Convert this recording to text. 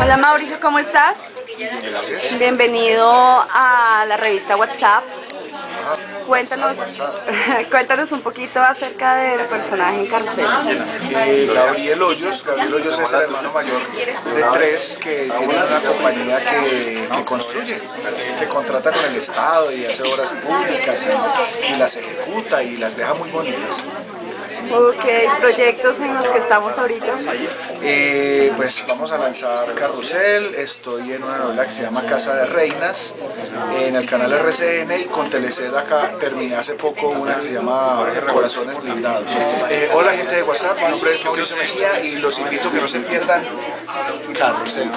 Hola Mauricio, ¿cómo estás? Gracias. Bienvenido a la revista WhatsApp. Cuéntanos, cuéntanos un poquito acerca del personaje en Carrusel. Eh, Gabriel Hoyos, Gabriel Hoyos es el hermano mayor de tres que tiene una compañía que, que construye, que contrata con el Estado y hace obras públicas y, y las ejecuta y las deja muy bonitas. Ok, proyectos en los que estamos ahorita. Eh, pues vamos a lanzar Carrusel, estoy en una novela que se llama Casa de Reinas, en el canal RCN y con Teleced acá terminé hace poco una que se llama Corazones Blindados. Eh, hola gente de WhatsApp, mi nombre es Mauricio Mejía y los invito a que no se pierdan Carrusel.